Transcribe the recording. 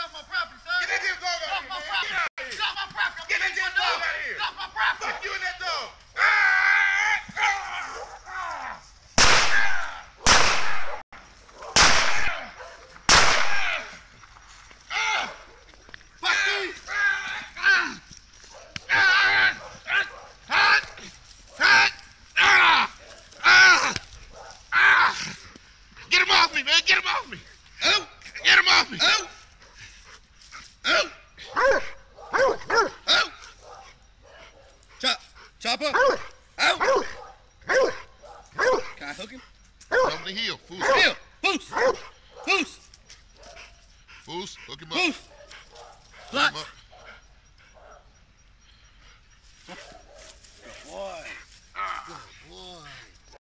off my property, sir. Get that damn dog Get out off my of here, man. property. Get out of here. My property. I'm Get that gonna damn leave my dog out of here. Get off my property. Fuck you and that dog. Ah! Fuck you. Get him off me, man. Get him off me. Oh. Get him off me. Oh. Oh. Chop. Chopper. Ow. Can I hook him? Over the hill. Foos. Bill. Foos. Foos. Foos. Hook him up. Foos. Hook Lots. up.